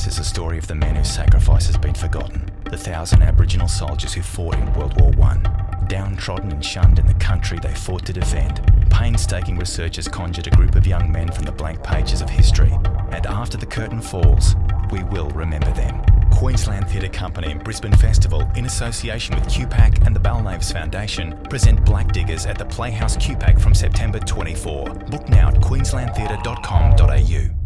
This is a story of the men whose sacrifice has been forgotten. The thousand Aboriginal soldiers who fought in World War I. Downtrodden and shunned in the country they fought to defend. Painstaking researchers conjured a group of young men from the blank pages of history. And after the curtain falls, we will remember them. Queensland Theatre Company and Brisbane Festival, in association with QPAC and the Balnaves Foundation, present Black Diggers at the Playhouse QPAC from September 24. Book now at queenslandtheatre.com.au.